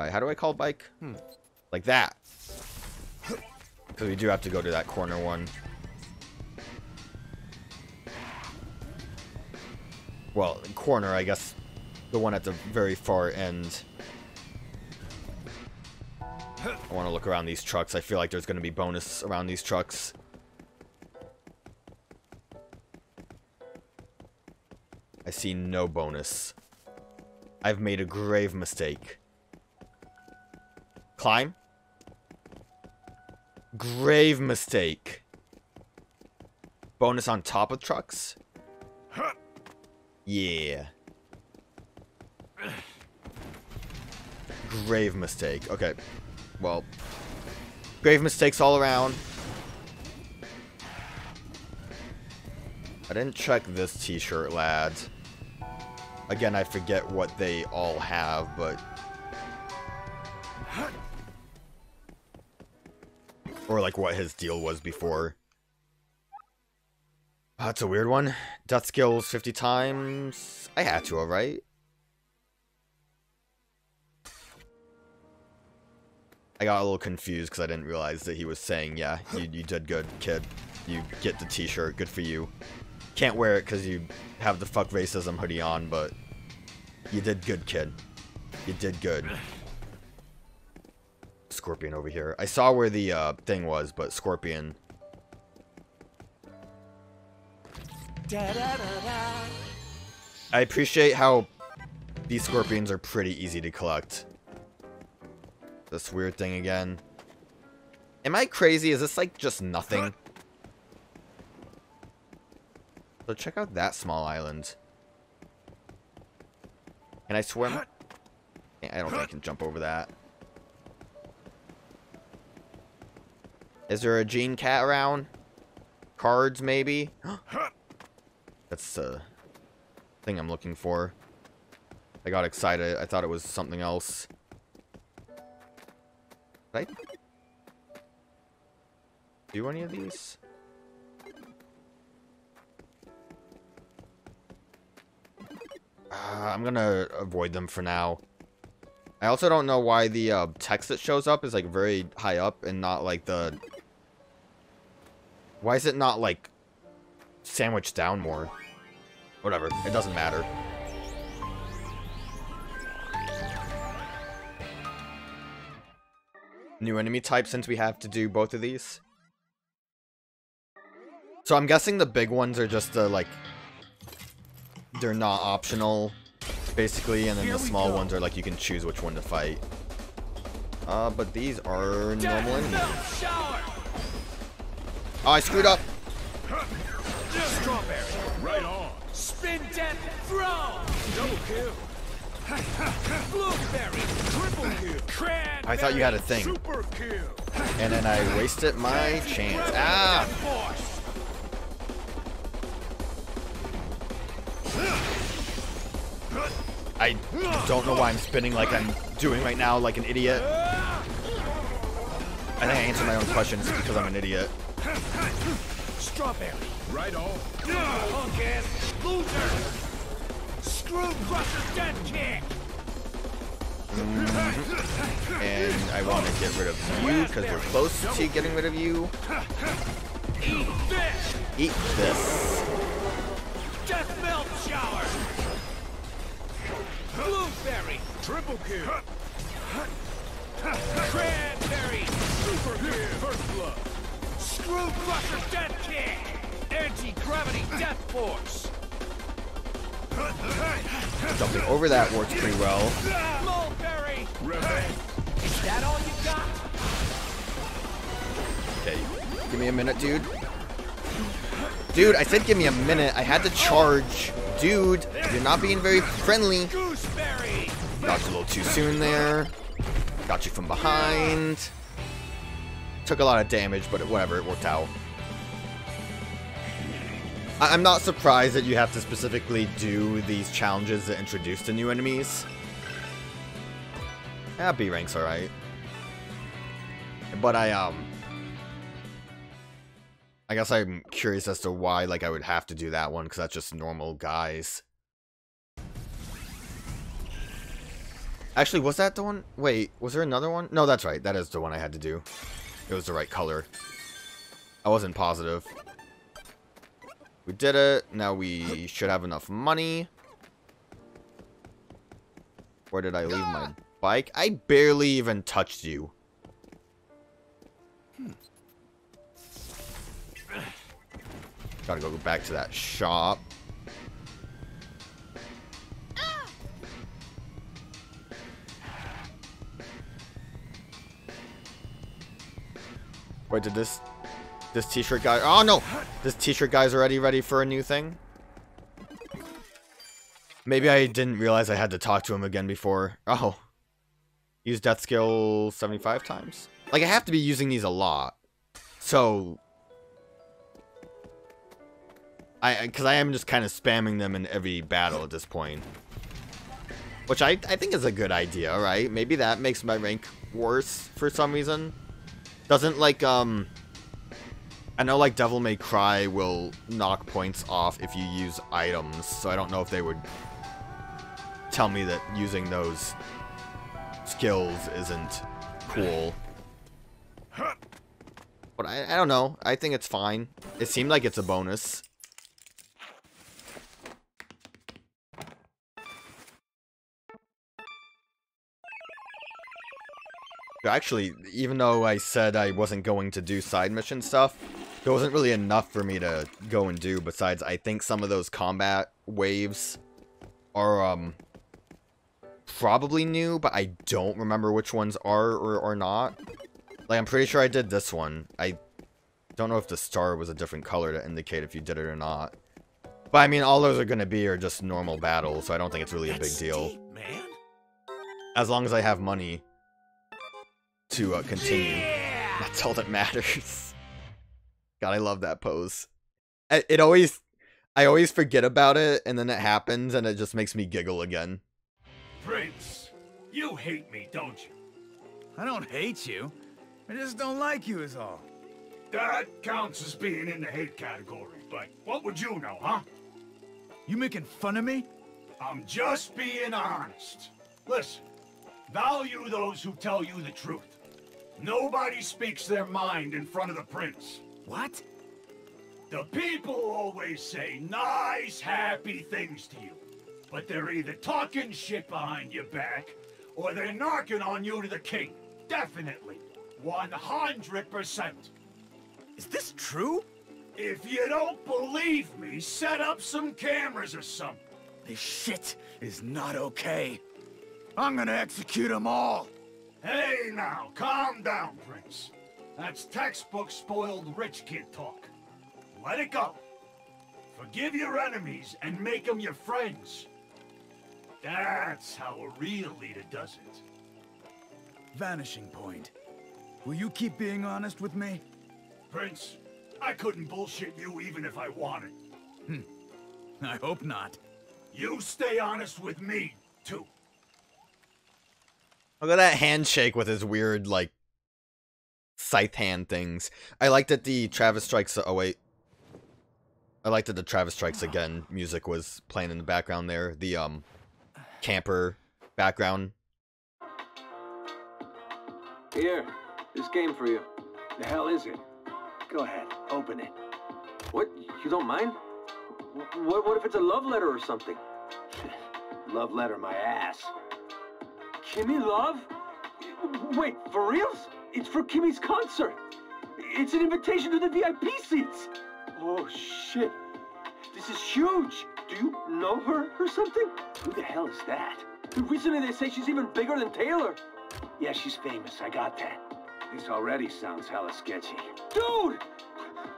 Alright, how do I call bike? Hmm. Like that. Because we do have to go to that corner one. Well, corner, I guess. The one at the very far end. I want to look around these trucks. I feel like there's going to be bonus around these trucks. I see no bonus. I've made a grave mistake. Climb? Grave mistake. Bonus on top of trucks? Yeah. Grave mistake. Okay. Well. Grave mistakes all around. I didn't check this t-shirt, lads. Again, I forget what they all have, but... Or like what his deal was before. Oh, that's a weird one. Death skills 50 times. I had to, alright? I got a little confused because I didn't realize that he was saying, yeah, you, you did good, kid. You get the t-shirt, good for you. Can't wear it because you have the fuck racism hoodie on, but you did good, kid. You did good. Scorpion over here. I saw where the uh, thing was, but Scorpion... I appreciate how these Scorpions are pretty easy to collect. This weird thing again. Am I crazy? Is this like just nothing? So check out that small island. Can I swim? I don't think I can jump over that. Is there a Jeane Cat around? Cards, maybe? That's the thing I'm looking for. I got excited. I thought it was something else. Did I do any of these? Uh, I'm gonna avoid them for now. I also don't know why the uh, text that shows up is like very high up and not like the... Why is it not like sandwiched down more? Whatever, it doesn't matter. New enemy type since we have to do both of these. So I'm guessing the big ones are just the like they're not optional, basically, and then Here the small ones are like you can choose which one to fight. Uh, but these are normal enemies. Oh, I screwed up. Strawberry, right on. Spin death, throw. Double kill. Blueberry, triple kill. I thought you had a thing. Super kill. And then I wasted my chance. Ah! I don't know why I'm spinning like I'm doing right now, like an idiot. I think I answered my own questions because I'm an idiot. Strawberry. Right on. Punk ass loser. Screw crusher dead kick. And I want to get rid of you because we're close to getting rid of you. Eat this. Eat this. Death melt shower. Blueberry! Triple kill! Cranberry! Super kill! First blood! Crusher Death Kick! Anti-gravity Death Force! Jumping over that works pretty well. Mulberry! Is that all you got? Okay, give me a minute, dude. Dude, I said give me a minute. I had to charge. Dude, you're not being very friendly. Got you a little too soon there. Got you from behind. Took a lot of damage, but whatever, it worked out. I I'm not surprised that you have to specifically do these challenges that introduce the new enemies. Yeah, B rank's alright. But I, um... I guess I'm curious as to why, like, I would have to do that one, because that's just normal guys. Actually, was that the one? Wait, was there another one? No, that's right. That is the one I had to do. It was the right color. I wasn't positive. We did it. Now we should have enough money. Where did I leave my bike? I barely even touched you. Gotta go back to that shop. Wait, did this this t-shirt guy Oh no! This t-shirt guy's already ready for a new thing? Maybe I didn't realize I had to talk to him again before. Oh. Use death skill 75 times? Like I have to be using these a lot. So I because I am just kind of spamming them in every battle at this point. Which I, I think is a good idea, right? Maybe that makes my rank worse for some reason. Doesn't like, um... I know like Devil May Cry will knock points off if you use items, so I don't know if they would tell me that using those skills isn't cool. But I, I don't know. I think it's fine. It seemed like it's a bonus. Actually, even though I said I wasn't going to do side mission stuff, there wasn't really enough for me to go and do besides I think some of those combat waves are um probably new, but I don't remember which ones are or are not. Like I'm pretty sure I did this one. I don't know if the star was a different color to indicate if you did it or not. But I mean all those are gonna be are just normal battles, so I don't think it's really a big deal. Deep, man. As long as I have money to uh, continue. Yeah! That's all that matters. God, I love that pose. I, it always, I always forget about it, and then it happens, and it just makes me giggle again. Prince, you hate me, don't you? I don't hate you. I just don't like you is all. That counts as being in the hate category, but what would you know, huh? You making fun of me? I'm just being honest. Listen, value those who tell you the truth. Nobody speaks their mind in front of the prince. What? The people always say nice, happy things to you. But they're either talking shit behind your back, or they're knocking on you to the king. Definitely. 100%. Is this true? If you don't believe me, set up some cameras or something. This shit is not okay. I'm gonna execute them all. Hey now, calm down, Prince. That's textbook spoiled rich kid talk. Let it go. Forgive your enemies and make them your friends. That's how a real leader does it. Vanishing point. Will you keep being honest with me? Prince, I couldn't bullshit you even if I wanted. Hmm. I hope not. You stay honest with me, too. Look at that handshake with his weird, like, scythe hand things. I like that the Travis Strikes... Oh, wait. I like that the Travis Strikes Again music was playing in the background there. The, um, camper background. Here, this game for you. The hell is it? Go ahead, open it. What? You don't mind? What, what if it's a love letter or something? Love letter my ass. Kimmy Love? Wait, for reals? It's for Kimmy's concert. It's an invitation to the VIP seats. Oh, shit. This is huge. Do you know her or something? Who the hell is that? Recently they say she's even bigger than Taylor. Yeah, she's famous, I got that. This already sounds hella sketchy. Dude!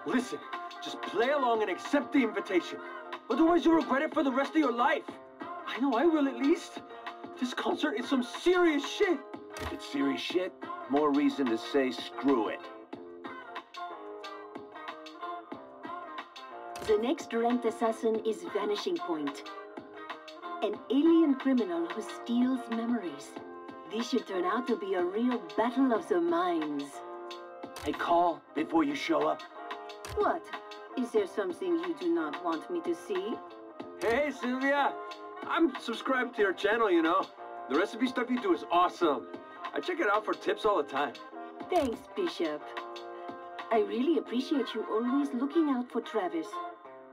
Listen, just play along and accept the invitation. Otherwise you'll regret it for the rest of your life. I know I will at least. This concert is some serious shit. If it's serious shit, more reason to say screw it. The next ranked assassin is Vanishing Point. An alien criminal who steals memories. This should turn out to be a real battle of the minds. Hey, call before you show up. What? Is there something you do not want me to see? Hey, Sylvia. I'm subscribed to your channel, you know. The recipe stuff you do is awesome. I check it out for tips all the time. Thanks, Bishop. I really appreciate you always looking out for Travis.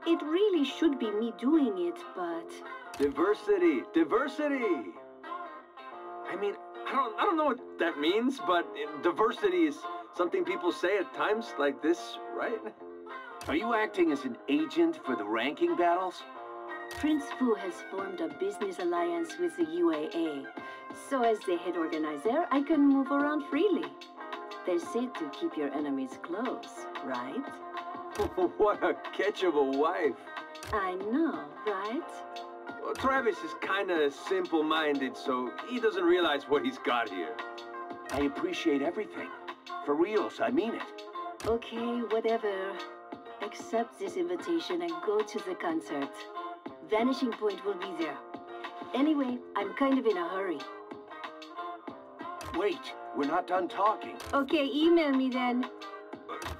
It really should be me doing it, but Diversity, diversity. I mean, I don't, I don't know what that means, but diversity is something people say at times like this, right? Are you acting as an agent for the ranking battles? Prince Fu has formed a business alliance with the UAA. So as the head organizer, I can move around freely. They say to keep your enemies close, right? what a catch of a wife. I know, right? Well, Travis is kind of simple-minded, so he doesn't realize what he's got here. I appreciate everything. For reals, I mean it. Okay, whatever. Accept this invitation and go to the concert. Vanishing Point will be there. Anyway, I'm kind of in a hurry. Wait, we're not done talking. Okay, email me then.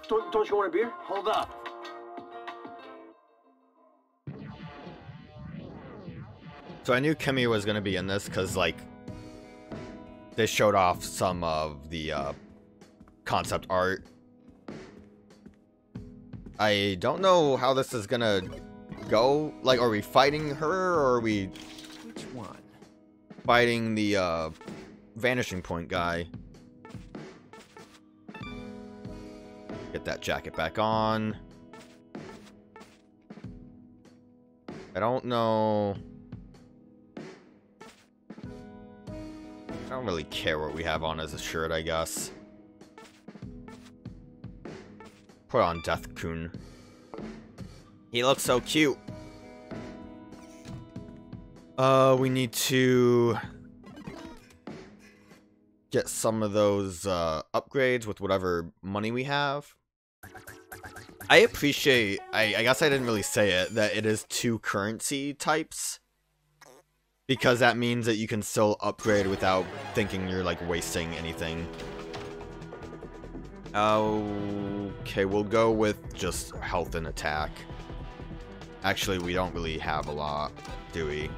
Don't, don't you want a beer? Hold up. So I knew Kimmy was gonna be in this because like they showed off some of the uh, concept art. I don't know how this is gonna go. Like, are we fighting her or are we Which one? fighting the uh, vanishing point guy? Get that jacket back on. I don't know. I don't really care what we have on as a shirt, I guess. Put on Death Kun. He looks so cute. Uh, we need to get some of those uh, upgrades with whatever money we have. I appreciate, I, I guess I didn't really say it, that it is two currency types. Because that means that you can still upgrade without thinking you're like wasting anything. Okay, we'll go with just health and attack. Actually, we don't really have a lot, do we?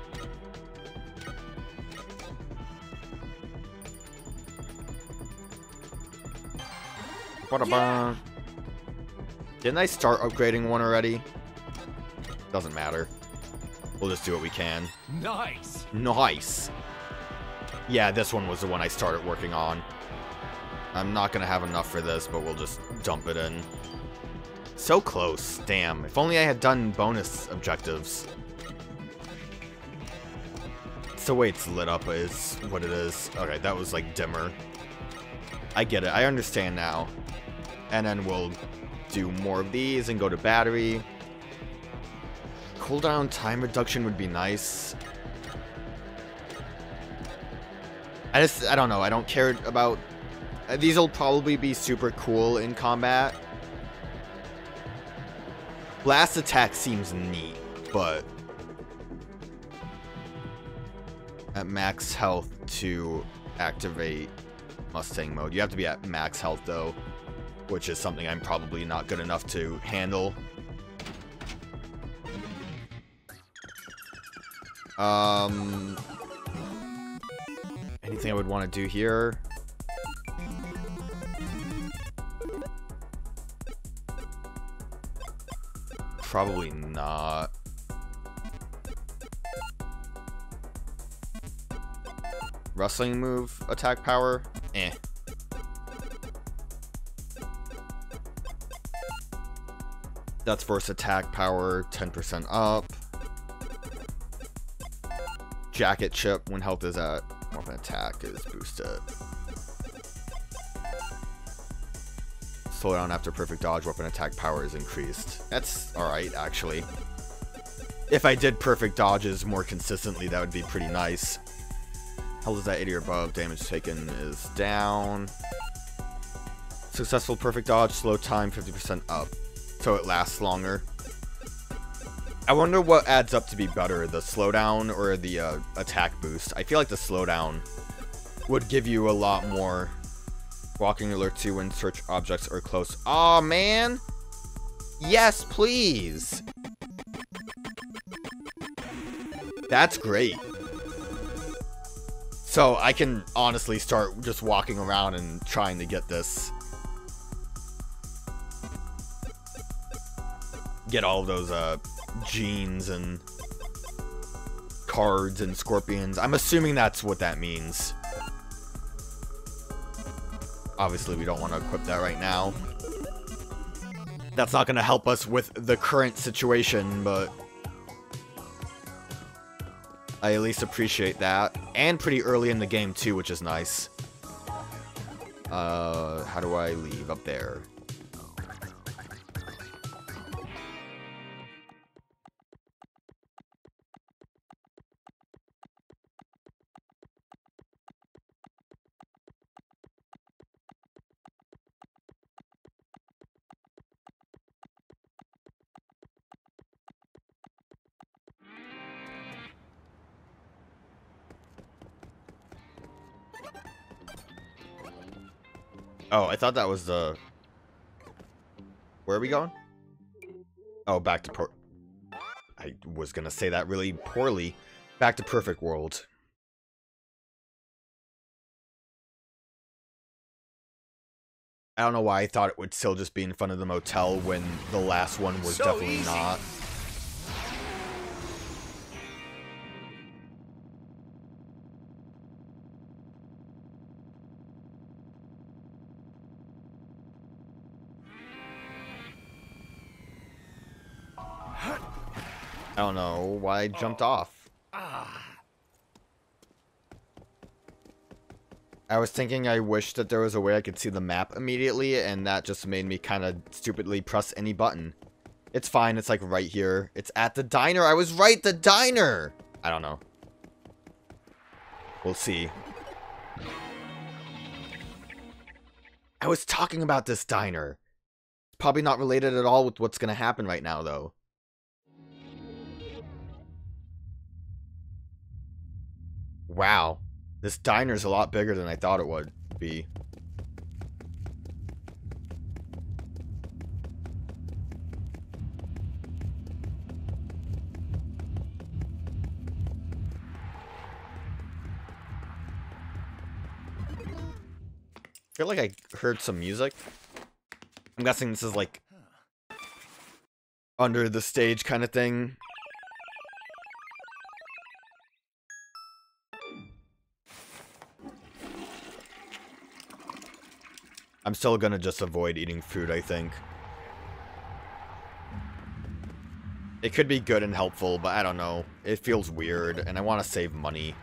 Ba-da-ba. Didn't I start upgrading one already? Doesn't matter. We'll just do what we can. Nice. Nice. Yeah, this one was the one I started working on. I'm not gonna have enough for this, but we'll just dump it in. So close. Damn. If only I had done bonus objectives. It's the way it's lit up is what it is. Okay, that was like dimmer. I get it. I understand now. And then we'll do more of these and go to battery. Cooldown time reduction would be nice. I just, I don't know. I don't care about... These will probably be super cool in combat. Blast attack seems neat, but... At max health to activate Mustang mode. You have to be at max health, though. Which is something I'm probably not good enough to handle. Um... Anything I would want to do here? Probably not. Wrestling move, attack power? Eh. That's versus attack power, 10% up. Jacket chip, when health is at more weapon attack is boosted. Slow down after perfect dodge, weapon attack power is increased. That's alright, actually. If I did perfect dodges more consistently, that would be pretty nice. Health is at 80 or above, damage taken is down. Successful perfect dodge, slow time 50% up, so it lasts longer. I wonder what adds up to be better, the slowdown or the uh, attack boost. I feel like the slowdown would give you a lot more. Walking alert to when search objects are close. Aw, oh, man! Yes, please! That's great. So I can honestly start just walking around and trying to get this. Get all those uh, Jeanes and cards and scorpions. I'm assuming that's what that means. Obviously, we don't want to equip that right now. That's not going to help us with the current situation, but... I at least appreciate that. And pretty early in the game, too, which is nice. Uh, how do I leave? Up there. Oh, I thought that was the... Where are we going? Oh, back to per... I was gonna say that really poorly. Back to Perfect World. I don't know why I thought it would still just be in front of the motel when the last one was So definitely easy. not. Don't know why I jumped oh. off. Ah. I was thinking I wish that there was a way I could see the map immediately, and that just made me kind of stupidly press any button. It's fine, it's like right here. It's at the diner. I was right, the diner! I don't know. We'll see. I was talking about this diner. It's probably not related at all with what's gonna happen right now, though. Wow. This diner's a lot bigger than I thought it would be. I feel like I heard some music. I'm guessing this is like under the stage kind of thing. I'm still gonna just avoid eating food, I think. It could be good and helpful, but I don't know. It feels weird, and I want to save money.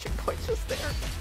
Finishing point just there.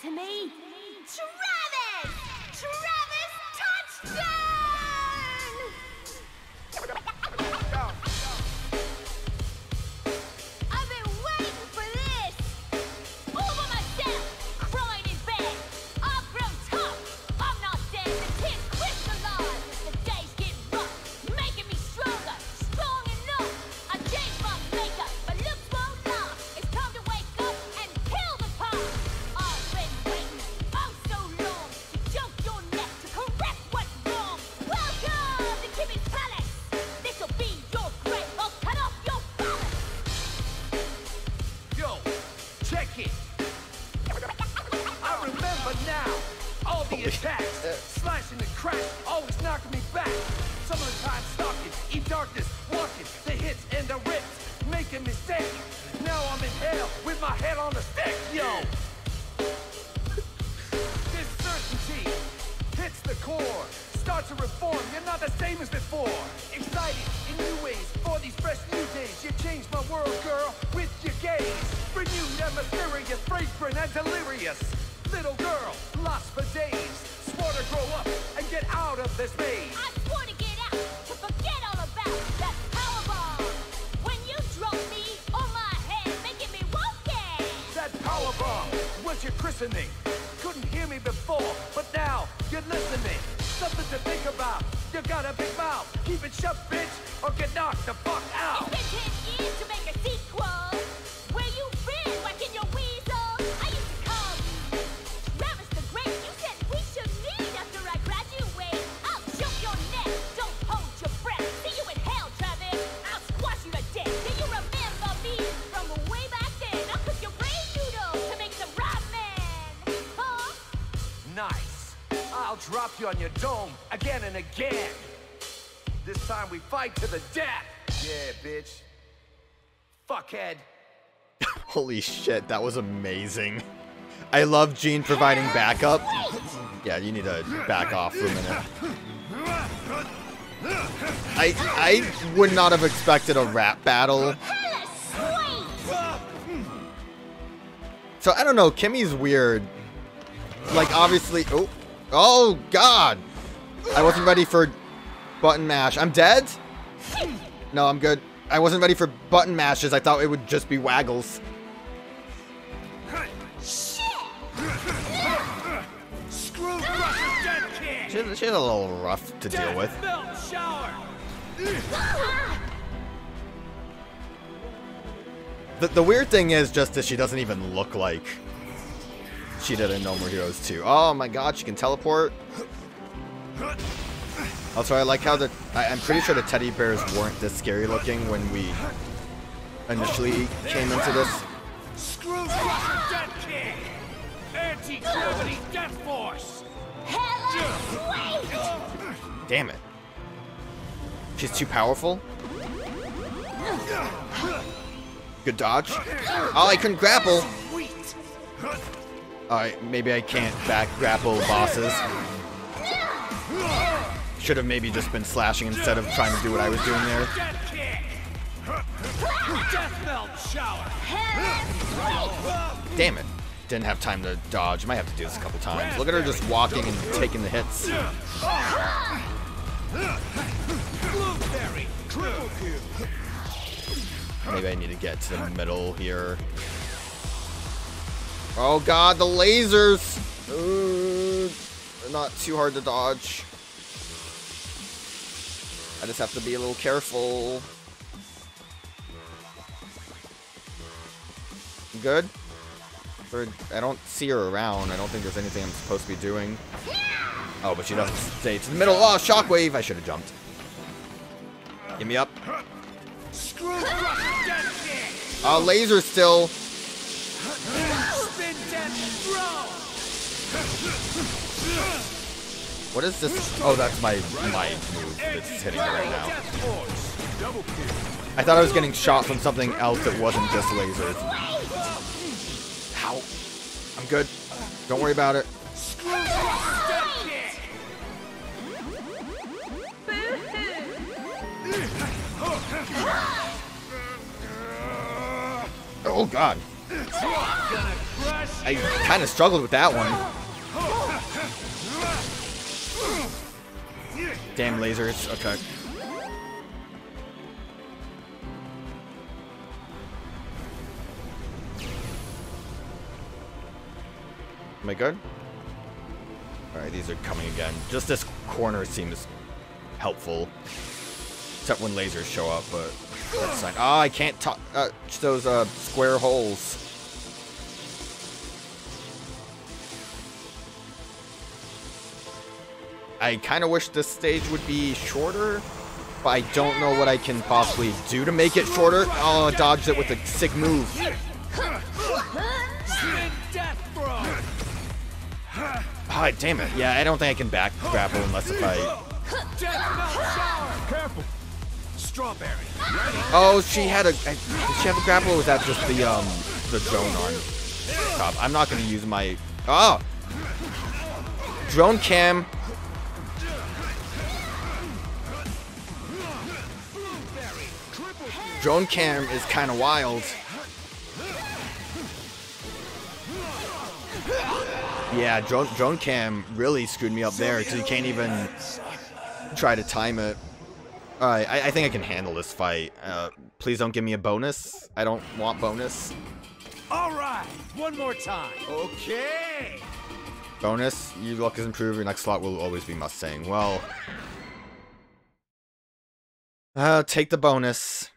To me. Little girl, lost for days. Swore to grow up and get out of this maze. I swore to get out, to forget all about that power bomb. When you dropped me on my head, making me woken. That power bomb was your christening. Couldn't hear me before, but now you're listening. Something to think about. You got a big mouth. Keep it shut, bitch, or get knocked the fuck out. We fight to the death. Yeah, bitch. Fuckhead. Holy shit, that was amazing. I love Jeane providing backup. Yeah, you need to back off for a minute. I I would not have expected a rap battle. So I don't know, Kimmy's weird. Like obviously oh Oh god! I wasn't ready for button mash. I'm dead? No, I'm good. I wasn't ready for button mashes. I thought it would just be waggles. She's, she's a little rough to deal with. The, the weird thing is just that she doesn't even look like she did in No More Heroes 2. Oh my god, she can teleport. Also, I like how the... I, I'm pretty sure the teddy bears weren't this scary looking when we initially came into this. Screw dead kid! Anti-gravity death force! Damn it. She's too powerful? Good dodge. Oh, I couldn't grapple. Alright, maybe I can't back grapple bosses. Should have maybe just been slashing instead of trying to do what I was doing there. Damn it. Didn't have time to dodge. Might have to do this a couple times. Look at her just walking and taking the hits. Maybe I need to get to the middle here. Oh god, the lasers! They're not too hard to dodge. I just have to be a little careful. Good? I don't see her around. I don't think there's anything I'm supposed to be doing. Oh, but she doesn't stay to the middle. Oh, shockwave! I should have jumped. Get me up. Oh, laser still. What is this? Oh, that's my my move that's hitting me right now. I thought I was getting shot from something else that wasn't just lasers. Ow. I'm good. Don't worry about it. Oh god. I kind of struggled with that one. Damn lasers. Okay. Am I good? Alright, these are coming again. Just this corner seems helpful. Except when lasers show up, but that's fine. Oh, I can't touch those uh, square holes. I kind of wish this stage would be shorter, but I don't know what I can possibly do to make it shorter. Oh, I dodged it with a sick move. Spin death throw! Ah, damn it. Yeah, I don't think I can back grapple unless if I... Death melt shower! Careful. Strawberry. Oh, she had a... I- Did she have a grapple or was that just the, um, the drone on top? I'm not gonna use my... Oh! Drone cam. Drone cam is kind of wild. Yeah, drone, drone cam really screwed me up there because you can't even try to time it. Alright, I, I think I can handle this fight. Uh, please don't give me a bonus. I don't want bonus. All right, one more time. Okay. Bonus, your luck is improved. Your next slot will always be Mustang. Well, uh, take the bonus.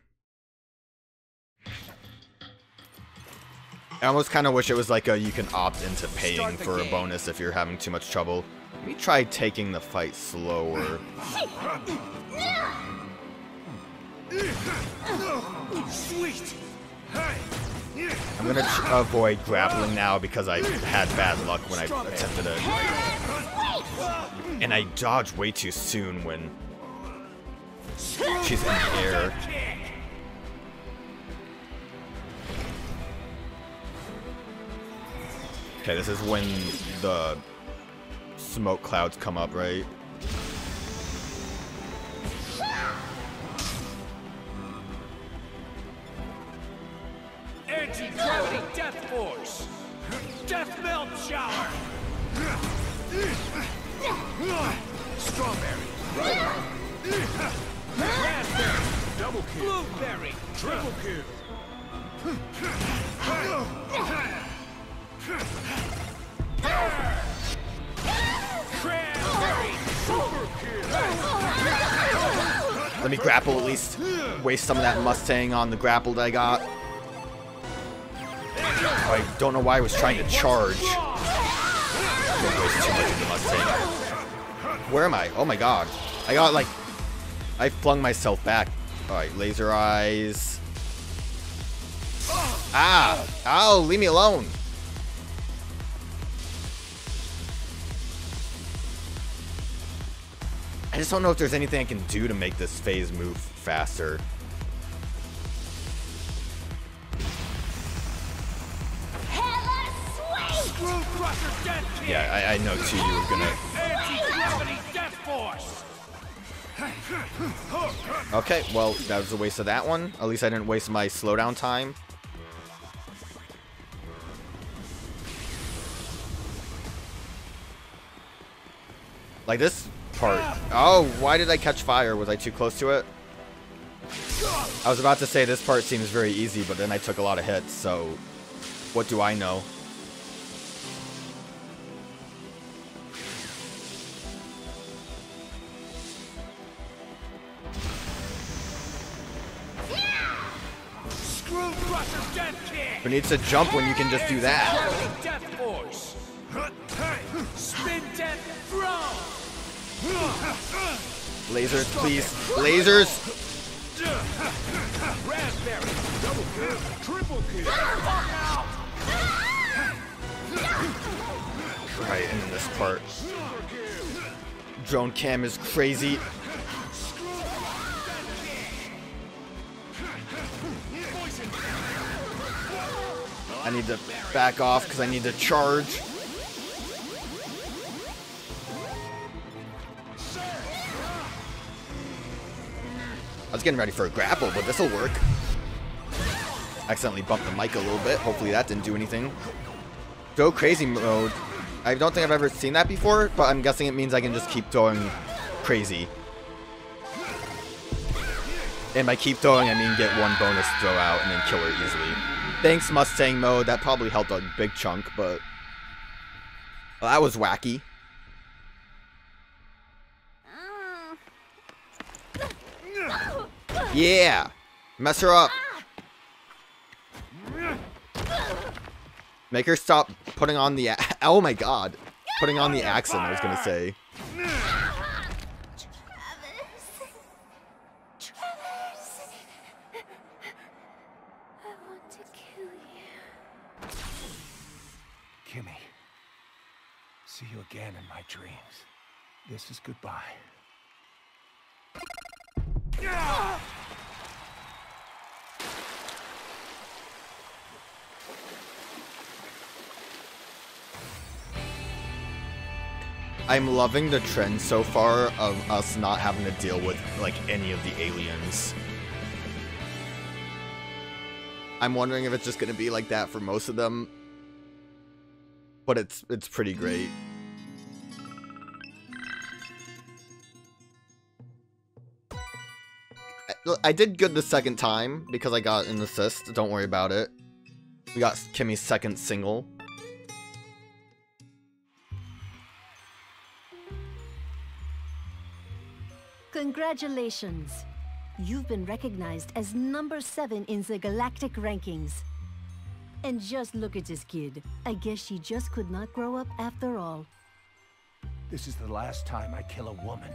I almost kind of wish it was like a you can opt into paying for a bonus if you're having too much trouble. Let me try taking the fight slower. Sweet. I'm gonna ch- avoid grappling now because I had bad luck when I attempted it. And I dodge way too soon when she's in the air. Okay, this is when the smoke clouds come up, right? Anti-gravity death force. Death melt shower. Strawberry. Raspberry. Double kill. Blueberry. Triple kill. Me grapple at least. Waste some of that Mustang on the grapple that I got. I don't know why I was trying to charge. Where am I? Oh my god. I got like... I flung myself back. Alright, laser eyes. Ah! Ow, leave me alone. I just don't know if there's anything I can do to make this phase move faster. Hella sweet! Screw crusher death kick. Yeah, I, I know too you were gonna... Anti-gravity death force. Okay, well, that was a waste of that one. At least I didn't waste my slowdown time. Like this part. Oh, why did I catch fire? Was I too close to it? I was about to say this part seems very easy, but then I took a lot of hits, so what do I know? Screw crusher death kick. Who needs to jump when you can just do that? Lasers, please. Lasers! Raspberry. Right, then this part. Drone cam is crazy. I need to back off because I need to charge. Was getting ready for a grapple, but this'll work. Accidentally bumped the mic a little bit. Hopefully that didn't do anything. Go crazy mode. I don't think I've ever seen that before, but I'm guessing it means I can just keep throwing crazy. And by keep throwing, I mean get one bonus throw out and then kill her easily. Thanks, Mustang mode. That probably helped a big chunk, but... Well, that was wacky. Yeah! Mess her up. Make her stop putting on the... Oh my god. Putting on the accent, I was gonna say. Kimmy. See you again in my dreams. This is goodbye. I'm loving the trend so far of us not having to deal with like any of the aliens. I'm wondering if it's just gonna be like that for most of them. But it's it's pretty great. I- did good the second time because I got an assist. Don't worry about it. We got Kimmy's second single. Congratulations! You've been recognized as number seven in the galactic rankings. And just look at this kid. I guess she just could not grow up after all. This is the last time I kill a woman.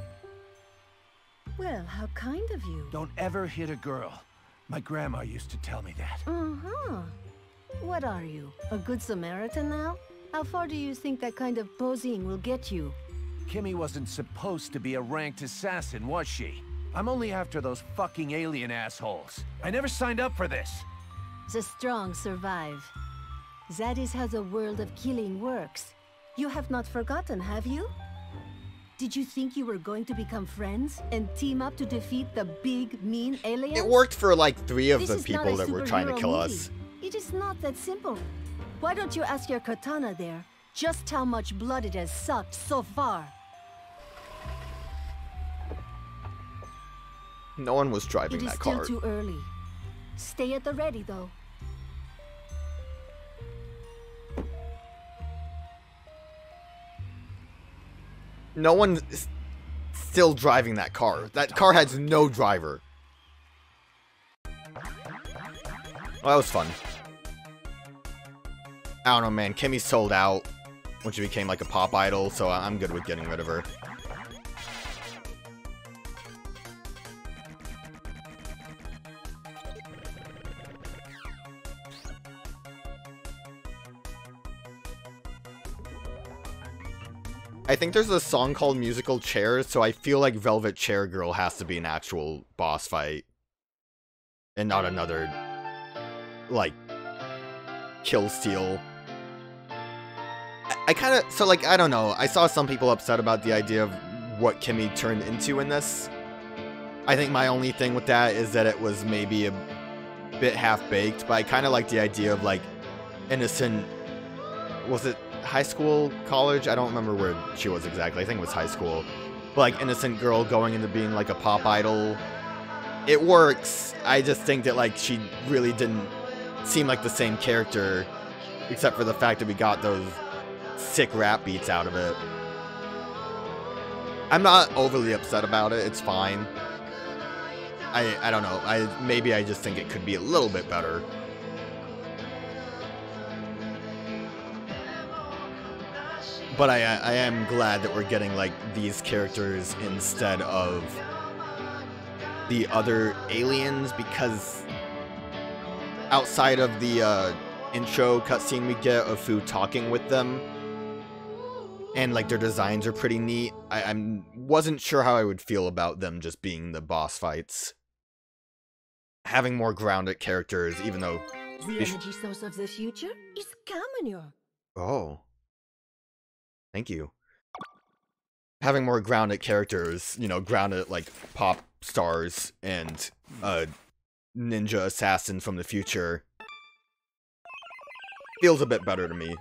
Well, how kind of you. Don't ever hit a girl. My grandma used to tell me that. Uh-huh. What are you, a good Samaritan now? How far do you think that kind of posing will get you? Kimmy wasn't supposed to be a ranked assassin, was she? I'm only after those fucking alien assholes. I never signed up for this. The strong survive. That is how the world of killing works. You have not forgotten, have you? Did you think you were going to become friends and team up to defeat the big, mean aliens? It worked for like three of This the people that were trying to superhero kill movie. us. It is not that simple. Why don't you ask your katana there just how much blood it has sucked so far? No one was driving that car. It is still too early. Stay at the ready, though. No one's still driving that car. That car has no driver. Well, that was fun. I don't know, man. Kimmy sold out when she became like a pop idol, so I'm good with getting rid of her. Think there's a song called Musical Chairs, so I feel like Velvet Chair Girl has to be an actual boss fight. And not another, like, kill steal. I, I kind of, so like, I don't know. I saw some people upset about the idea of what Kimmy turned into in this. I think my only thing with that is that it was maybe a bit half-baked, but I kind of like the idea of, like, innocent, was it high school, college? I don't remember where she was exactly. I think it was high school. But like innocent girl going into being like a pop idol. It works. I just think that like she really didn't seem like the same character except for the fact that we got those sick rap beats out of it. I'm not overly upset about it. It's fine. I I don't know. I maybe I just think it could be a little bit better. But I, I am glad that we're getting like these characters instead of the other aliens because outside of the uh, intro cutscene we get of Fu talking with them and like their designs are pretty neat. I I'm wasn't sure how I would feel about them just being the boss fights. Having more grounded characters, even though The energy source of the future is Camanure. Oh. Thank you. Having more grounded characters, you know, grounded like pop stars and a ninja assassin from the future feels a bit better to me.